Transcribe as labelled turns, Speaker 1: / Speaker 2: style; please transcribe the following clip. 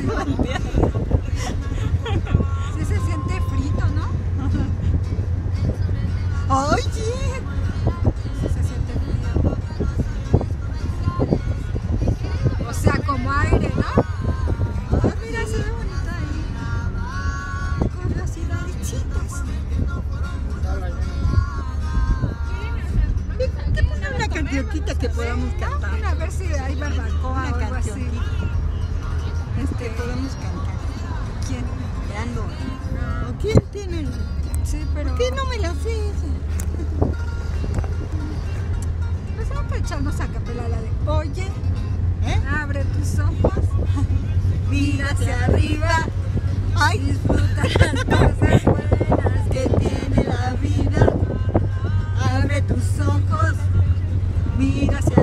Speaker 1: Sí se siente frito, ¿no?
Speaker 2: ¡Ay, sí!
Speaker 1: Se siente frío. O sea, como aire, ¿no? Ah, mira, se ve bonita ahí. Con las hiladichitas.
Speaker 2: ¿Qué pone una cancioncita que podamos cantar?
Speaker 1: A ver si hay barbacoa o algo así. Sí, pero...
Speaker 2: ¿Qué no me la sé esa?
Speaker 1: Pues vamos a echarnos a capela la de Oye,
Speaker 2: ¿Eh?
Speaker 1: abre tus ojos,
Speaker 2: Mira hacia arriba. ¡Ay!
Speaker 1: disfruta las cosas buenas
Speaker 2: que tiene la vida. Abre tus ojos, mira hacia